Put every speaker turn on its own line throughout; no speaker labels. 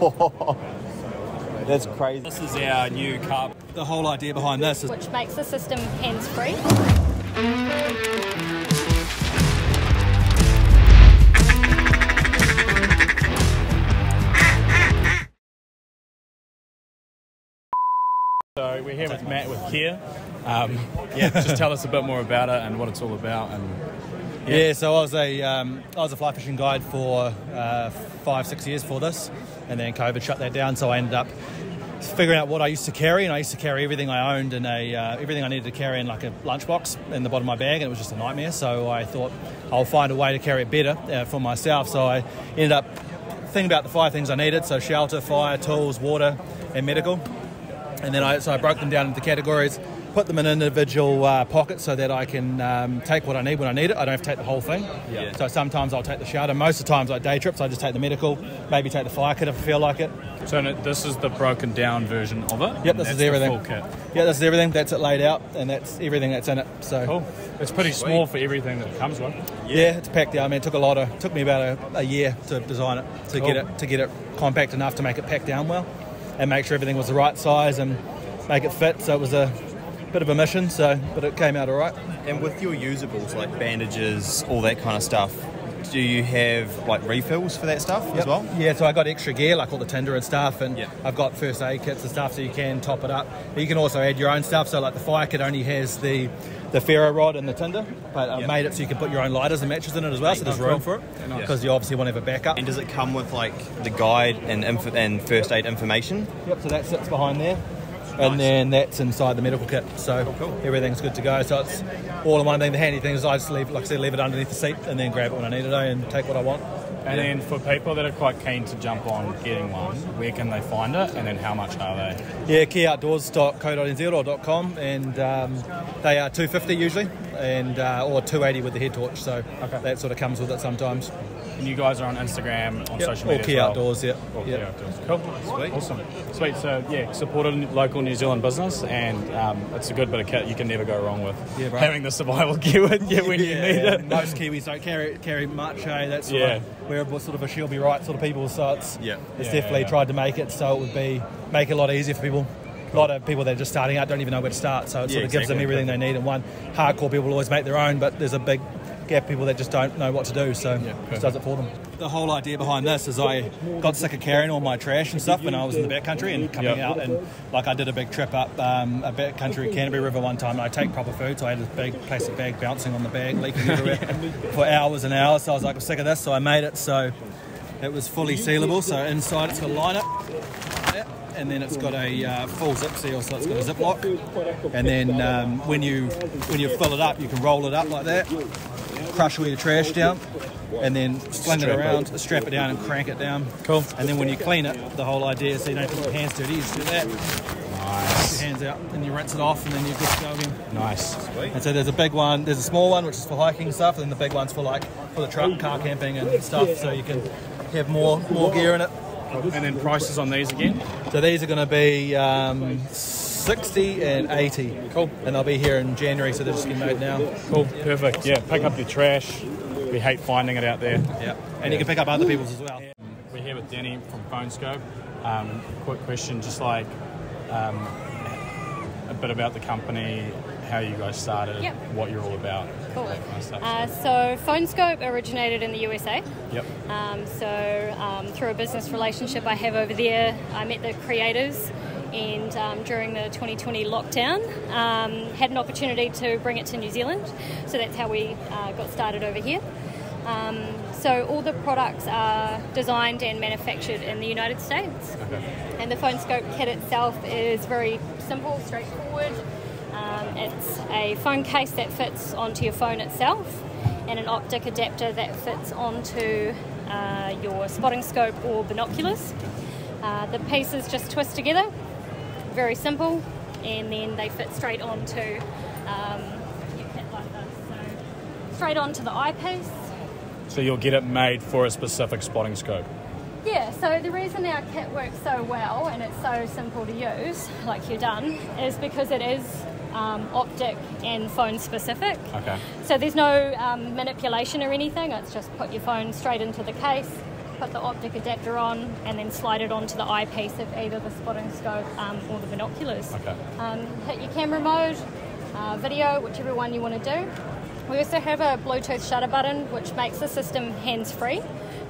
That's crazy.
This is our new cup.
The whole idea behind this is
which makes the system hands-free.
So we're here with Matt with Kea. Um, yeah, just tell us a bit more about it and what it's all about. And
Yeah, so I was a um, I was a fly fishing guide for uh, five six years for this, and then COVID shut that down. So I ended up figuring out what I used to carry, and I used to carry everything I owned and uh, everything I needed to carry in like a lunchbox in the bottom of my bag, and it was just a nightmare. So I thought I'll find a way to carry it better uh, for myself. So I ended up thinking about the five things I needed: so shelter, fire, tools, water, and medical. And then I so I broke them down into categories put them in individual uh, pockets so that I can um, take what I need when I need it. I don't have to take the whole thing.
Yeah.
So sometimes I'll take the shelter. Most of the times, like day trips, I just take the medical. Maybe take the fire kit if I feel like it.
So this is the broken down version of it.
Yep, this is everything.
full kit.
Yeah, this is everything. That's it laid out, and that's everything that's in it. So
Cool. It's pretty small for everything that it comes with.
yeah, it's packed down. I mean, it took a lot of took me about a, a year to design it to get it to get it compact enough to make it pack down well, and make sure everything was the right size and make it fit. So it was a bit of a mission. So, but it came out all right.
And with your usables like bandages, all that kind of stuff, do you have like refills for that stuff as well?
Yeah, so I got extra gear like all the tinder and stuff, and
Yep.
I've got first aid kits and stuff, so you can top it up. But you can also add your own stuff. So like the fire kit only has the the ferro rod and the tinder, but uh, I've
Yep.
made it so you can put your own lighters and matches in it as well. So there's room for it because you obviously want to have a backup.
And does it come with like the guide and inf- and first aid information?
Yep, so that sits behind there.
Nice.
And then that's inside the medical kit, so
cool.
everything's good to go. So it's all in one thing. The handy thing is I just leave, like I said, leave it underneath the seat and then grab it when I need it and take what I want.
And then for people that are quite keen to jump on getting one, where can they find it and then how much are they?
Yeah, keaoutdoors.co.nz or .com, and um, they are 250 usually, and uh, or 280 with the head torch. So that sort of comes with it sometimes.
And you guys are on Instagram, on
Yep,
social
or
media.
Kea
as well.
Outdoors, yeah.
Or Kea
yeah.
Outdoors. Cool.
Sweet.
Awesome. Sweet. So, yeah, support a local New Zealand business, and um, it's a good bit of kit you can never go wrong with.
Yeah, right.
Having the survival gear with you when you
Yeah,
need it.
Most Kiwis don't carry carry much. Hey, that's sort
Yeah.
of we're a- sort of a she'll be right sort of people. So it's
Yeah.
it's
Yeah,
definitely
yeah.
tried to make it so it would be make it a lot easier for people. A lot of people that are just starting out don't even know where to start, so it
Yeah,
sort of gives them everything they need. And one hardcore people will always make their own, but there's a big gap of people that just don't know what to do, so it does it for them. The whole idea behind this is I got sick of carrying all my trash and stuff when I was in the backcountry and coming
Yep.
out and like I did a big trip up um, a backcountry Canterbury River one time and I take proper food so I had this big plastic bag bouncing on the bag leaking everywhere for hours and hours. So I was like I'm sick of this so I made it. So it was fully sealable. So inside it's got a liner yeah, and then it's got a uh, full zip seal. So it's got a zip lock and then um, when you when you fill it up you can roll it up like that crush all your trash down and then sling
Strap
it
it.
around strap it down and crank it down
Cool.
and then when you clean it the whole idea is so you don't put your hands dirty you just do that
Nice.
your hands out and you rinse it off and then you're good to go again
Nice.
and so there's a big one there's a small one which is for hiking stuff and then the big one's for like for the truck car camping and stuff so you can have more more gear in it
And then prices on these again?
so these are going to be um, 60 and 80
Cool.
and they'll be here in January so they're just getting made now
Cool. Perfect. Yeah, pick up your trash. We hate finding it out there.
yeah and you can pick up other people's as well
We're here with Danny from Phone Skope. Um, quick question, just like um, a bit about the company, how you guys started,
Yep.
what you're all about,
Cool.
kind of stuff.
Uh, so Phone Skope originated in the USA.
yep.
Um, so um, through a business relationship I have over there, I met the creators and um, during the 2020 lockdown um, had an opportunity to bring it to New Zealand. So that's how we uh, got started over here. Um, so all the products are designed and manufactured in the United States. And the Phone Skope kit itself is very simple, straightforward. Um, it's a phone case that fits onto your phone itself and an optic adapter that fits onto uh, your spotting scope or binoculars. Uh, the pieces just twist together, very simple, and then they fit straight onto um, your kit like this. So straight onto the eyepiece.
So you'll get it made for a specific spotting scope.
Yeah, so the reason our kit works so well and it's so simple to use, like you're done, is because it is um, optic and phone specific.
Okay.
So there's no um, manipulation or anything, it's just put your phone straight into the case, put the optic adapter on, and then slide it onto the eyepiece of either the spotting scope um, or the binoculars.
Okay.
Um, hit your camera mode, uh, video, whichever one you want to do. We also have a Bluetooth shutter button, which makes the system hands-free.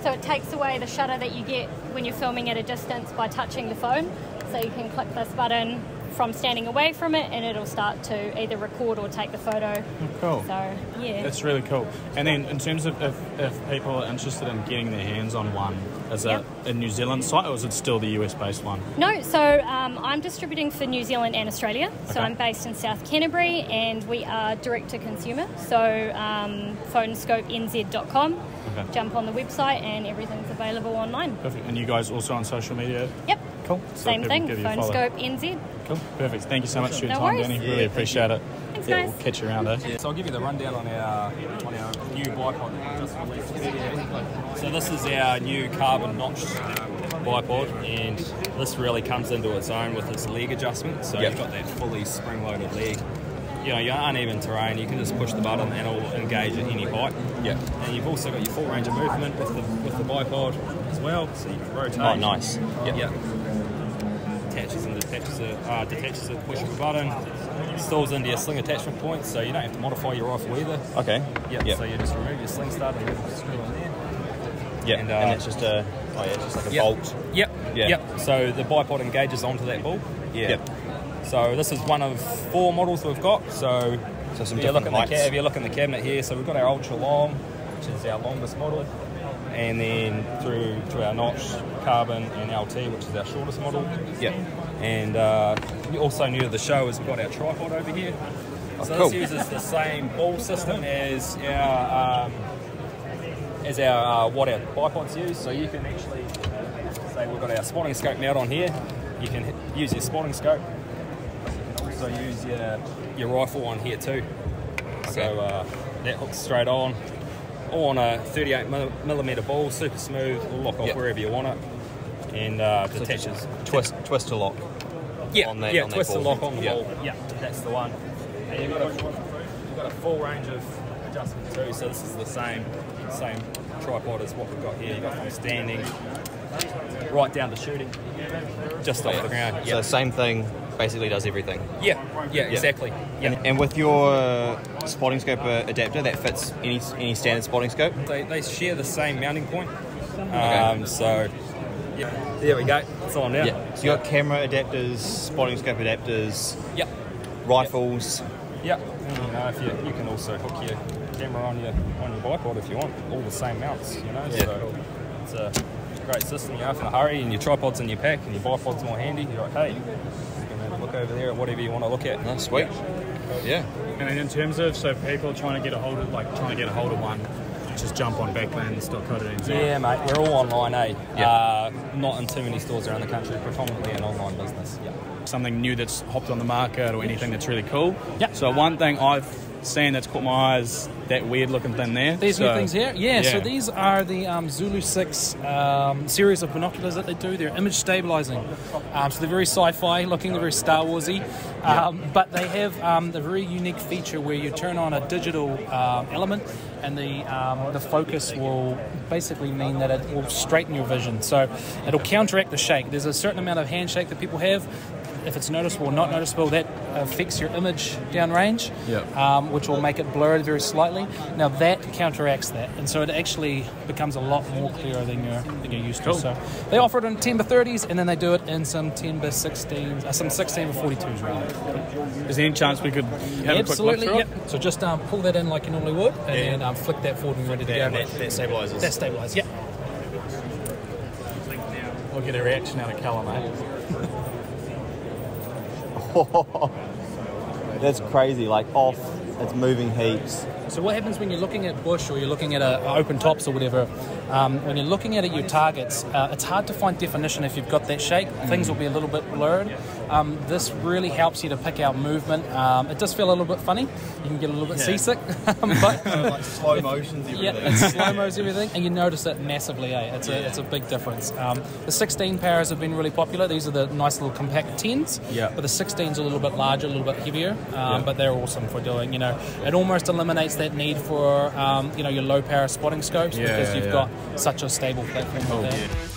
So it takes away the shutter that you get when you're filming at a distance by touching the phone. So you can click this button from standing away from it, and it'll start to either record or take the photo.
Oh, cool.
So yeah.
That's really cool. And then, in terms of if, if people are interested in getting their hands on one, is
Yep.
it a New Zealand site or is it still the US based one?
No, so um, I'm distributing for New Zealand and Australia. So
Okay.
I'm based in South Canterbury and we are direct to consumer. So um, phoneskopenz.com.
Okay.
Jump on the website and everything's available online.
Perfect. And you guys also on social media?
Yep.
Cool. So
Same thing,
give you a follow.
Phoneskope NZ.
Cool. Perfect. Thank you so much for your
No
time,
worries.
Danny.
Yeah,
really
thank
appreciate it.
Thanks,
yeah,
guys.
we'll catch you around, eh?
So I'll give you the rundown on our on our new bipod that we just released. So this is our new carbon notched bipod, and this really comes into its own with its leg adjustment. So
Yep.
you've got that fully spring-loaded leg. You know, you're uneven terrain, you can just push the button and it'll engage at any height.
Yeah.
And you've also got your full range of movement with the with the bipod as well, so you can rotate.
Oh, nice. Yep.
Yeah. Attaches and detaches it, uh, detaches it, push of a button, installs into your sling attachment point, so you don't have to modify your rifle either.
Okay.
Yep.
Yep.
So you just remove your sling stud and you screw there.
Yeah.
and,
And,
uh,
it's just a oh yeah, it's just like a
Yep.
bolt.
Yep.
Yeah.
Yep. So the bipod engages onto that ball. Yeah.
Yep.
So this is one of four models we've got. So,
So some
if you look in the if you look in the cabinet here, so we've got our ultra long, which is our longest model, and then through to our notch carbon and LT, which is our shortest model.
Yep.
And uh, also new to the show is we've got our tripod over here. so
cool.
this uses the same ball system as our um, as our uh, what our bipods use. So you can actually say we've got our spotting scope mount on here. You can use your spotting scope. You can also use your your rifle on here too. So uh, that hooks straight on. All on a 38 mil- millimeter ball, super smooth. Lock off
Yep.
wherever you want it, and uh, detaches.
Twist twist to lock.
Yeah,
on that-
yeah, twist and lock on the
Yeah.
ball. Yeah, that's the one. And you've got a you've got a full range of adjustment too. So this is the same same tripod as what we've got here. You've got from standing right down to shooting, just off the ground.
So
Yeah,
same thing, basically does everything.
yeah, yeah, exactly. Yeah.
And, and with your spotting scope uh, adapter, that fits any any standard spotting scope.
They, they share the same mounting point. Um, so yeah, there we go. It's on now.
Yeah. So you got camera adapters, spotting scope adapters,
Yep.
rifles.
Yep. And, you know, if you, you can also hook your camera on your on your bipod if you want. All the same mounts, you know.
Yeah.
So it's a great system. You're in a hurry and your tripod's in your pack and your bipod's more handy. You're like, hey, you can look over there at whatever you want to look at.
Oh, sweet. Yeah.
And then in terms of so people trying to get a hold of like trying to get a hold of one, just jump on backlanz.co.nz.
Yeah, mate. We're all online, eh?
Yeah.
Uh, not in too many stores around the country. Predominantly an online business. Yeah.
something new that's hopped on the market or anything that's really cool.
Yeah.
So one thing I've seen that's caught my eyes, that weird looking thing there.
These
so,
new things here? Yeah, so these are the um, Zulu 6 um, series of binoculars that they do. They're image stabilizing. Um, so they're very sci fi looking, they're very Star Warsy. Um, But they have um, the very unique feature where you turn on a digital um, element and the, um, the focus will basically mean that it will straighten your vision. So it'll counteract the shake. There's a certain amount of handshake that people have. If it's noticeable or not noticeable, that affects your image downrange,
Yep.
um, which will make it blurred very slightly. Now that counteracts that, and so it actually becomes a lot more clearer than you're than you're used
Cool.
to. So they offer it in 10 by 30s, and then they do it in some 10 by 16s, uh, some 16 by 42s rather.
Is there any chance we could have a quick look
Absolutely,
through
yep.
it?
So just um, pull that in like you normally would, and
Yeah.
then um, flick that forward and ready to
That,
go.
that, that stabilizes.
That stabilizes. Yep.
We'll get a reaction out of Callum, mate.
That's crazy. Like off, it's moving heaps.
So what happens when you're looking at bush or you're looking at a, open tops or whatever? Um, when you're looking at it, your targets, uh, it's hard to find definition if you've got that shake. Things will be a little bit blurred. Um, this really helps you to pick out movement. Um, it does feel a little bit funny. You can get a little bit seasick, but
like slow motions,
yeah, it's slow mo's everything, and you notice it massively. Eh? It's a it's a big difference. Um, the 16 powers have been really popular. These are the nice little compact 10s.
Yeah.
But the 16s are a little bit larger, a little bit heavier, um,
Yeah.
but they're awesome for doing. You know, it almost eliminates that need for um, you know your low power spotting scopes
Yeah,
because you've
yeah.
got such a stable platform. Oh,
yeah.